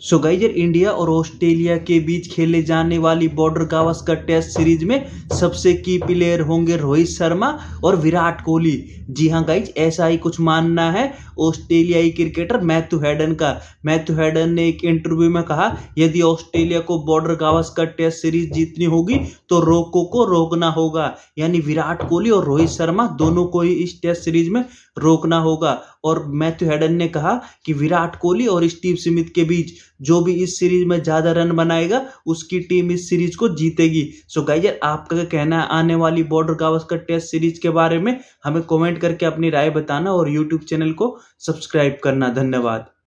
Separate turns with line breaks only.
सो guys India और Australia के बीच खेले जाने वाली बॉर्डर गावस्कर टेस्ट सीरीज़ में सबसे की प्लेयर होंगे रोहित शर्मा और विराट कोहली। जी हाँ गाइज़ ऐसा ही कुछ मानना है ऑस्ट्रेलियाई क्रिकेटर मैथ्यू हैडन का। मैथ्यू हैडन ने एक इंटरव्यू में कहा, यदि ऑस्ट्रेलिया को बॉर्डर गावस्कर टेस्ट सीरीज़ जीतनी होगी तो रोको को रोकना होगा। यानी विराट कोहली और रोहित शर्मा दोनों को ही इस टेस्ट सीरीज़ में रोकना होगा। और मैथ्यू हैडन ने कहा कि विराट कोहली और स्टीव स्मिथ के बीच जो भी इस सीरीज़ में ज़्यादा रन बनाएगा, उसकी टीम इस सीरीज़ को जीतेगी। सो गाइजर आपका कहना है आने वाली बॉर्डर गावस्कर टेस्ट सीरीज़ के बारे में? हमें कॉमेंट करके अपनी राय बताना और यूट्यूब चैनल को सब्सक्राइब करना। धन्यवाद।